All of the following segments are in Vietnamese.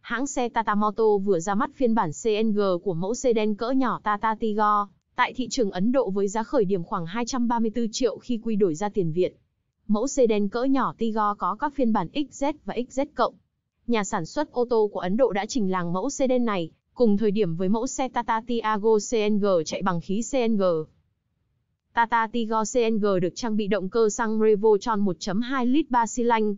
Hãng xe Tata Motor vừa ra mắt phiên bản CNG của mẫu sedan cỡ nhỏ Tata Tigor tại thị trường Ấn Độ với giá khởi điểm khoảng 234 triệu khi quy đổi ra tiền Việt. Mẫu sedan cỡ nhỏ Tigor có các phiên bản XZ và XZ. Nhà sản xuất ô tô của Ấn Độ đã trình làng mẫu sedan này, cùng thời điểm với mẫu xe Tata Tiago CNG chạy bằng khí CNG. Tata Tigor CNG được trang bị động cơ xăng Revotron 1.2 lít 3 xi lanh.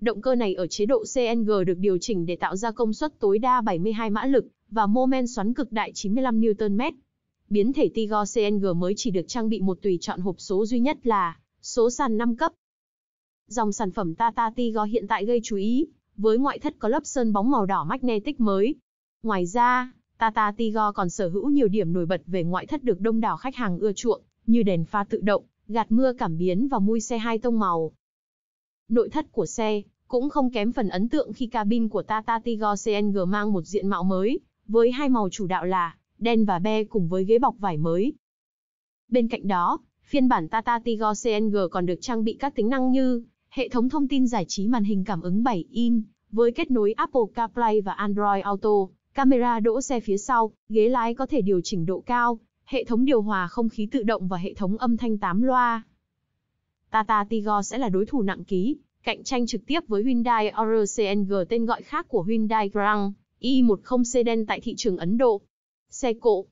Động cơ này ở chế độ CNG được điều chỉnh để tạo ra công suất tối đa 72 mã lực và mô men xoắn cực đại 95 Nm. Biến thể Tigor CNG mới chỉ được trang bị một tùy chọn hộp số duy nhất là số sàn 5 cấp. Dòng sản phẩm Tata Tigor hiện tại gây chú ý, với ngoại thất có lớp sơn bóng màu đỏ magnetic mới. Ngoài ra, Tata Tigor còn sở hữu nhiều điểm nổi bật về ngoại thất được đông đảo khách hàng ưa chuộng, như đèn pha tự động, gạt mưa cảm biến và mui xe hai tông màu. Nội thất của xe cũng không kém phần ấn tượng khi cabin của Tata Tigor CNG mang một diện mạo mới, với hai màu chủ đạo là đen và be cùng với ghế bọc vải mới. Bên cạnh đó, phiên bản Tata Tigor CNG còn được trang bị các tính năng như hệ thống thông tin giải trí màn hình cảm ứng 7 in với kết nối Apple CarPlay và Android Auto, camera đỗ xe phía sau, ghế lái có thể điều chỉnh độ cao, hệ thống điều hòa không khí tự động và hệ thống âm thanh 8 loa. Tata Tigor sẽ là đối thủ nặng ký, cạnh tranh trực tiếp với Hyundai RCNG tên gọi khác của Hyundai Grand i10 sedan tại thị trường Ấn Độ. Xe cộ